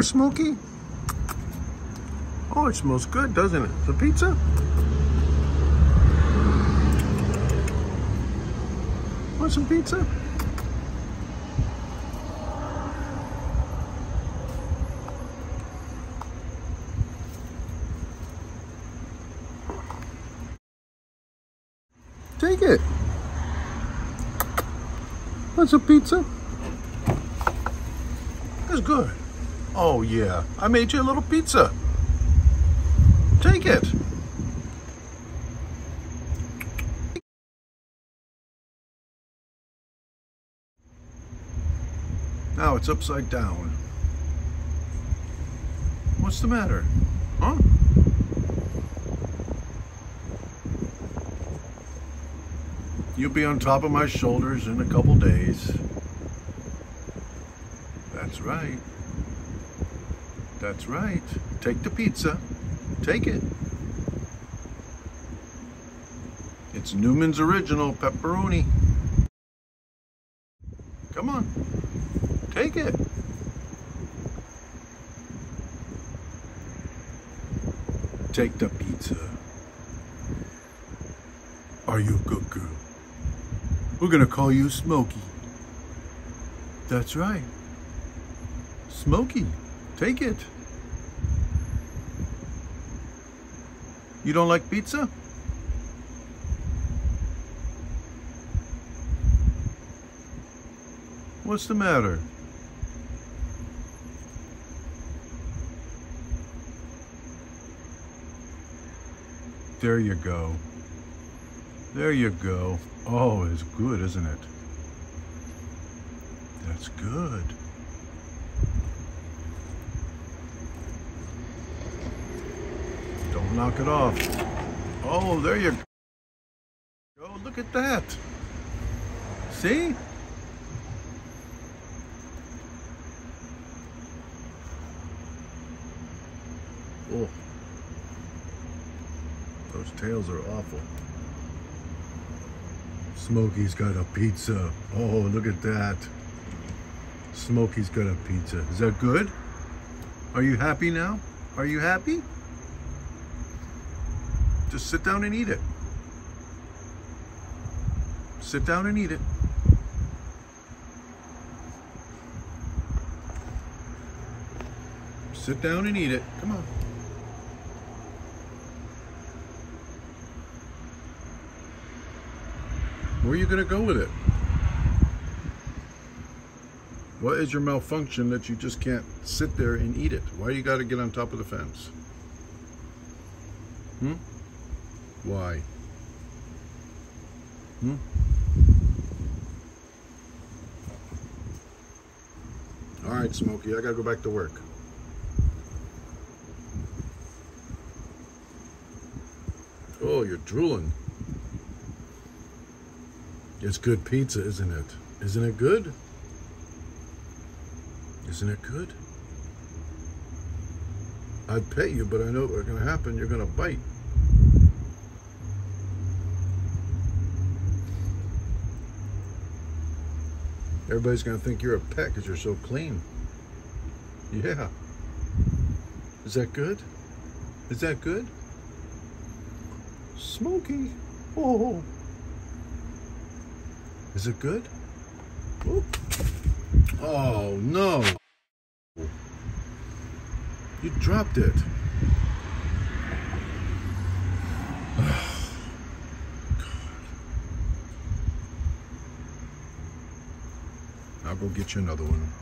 there, Smokey. Oh, it smells good, doesn't it? The pizza? Want some pizza? Take it. Want some pizza? It's good. Oh yeah, I made you a little pizza. Take it. Now it's upside down. What's the matter? Huh? You'll be on top of my shoulders in a couple days. That's right. That's right. Take the pizza. Take it. It's Newman's Original Pepperoni. Come on. Take it. Take the pizza. Are you a good girl? We're gonna call you Smokey. That's right. Smokey, take it. You don't like pizza? What's the matter? There you go. There you go. Oh, it's good, isn't it? That's good. Don't knock it off. Oh, there you go. Oh, look at that. See? Oh. Those tails are awful. Smokey's got a pizza. Oh, look at that. Smokey's got a pizza. Is that good? Are you happy now? Are you happy? Just sit down and eat it. Sit down and eat it. Sit down and eat it. Come on. Where are you going to go with it? What is your malfunction that you just can't sit there and eat it? Why you got to get on top of the fence? Hmm? Why? Hmm? All right, Smokey, I gotta go back to work. Oh, you're drooling. It's good pizza, isn't it? Isn't it good? Isn't it good? I'd pet you, but I know what's to happen. You're going to bite. Everybody's going to think you're a pet because you're so clean. Yeah. Is that good? Is that good? Smokey. Oh. Is it good? Oh, no. You dropped it. go get you another one.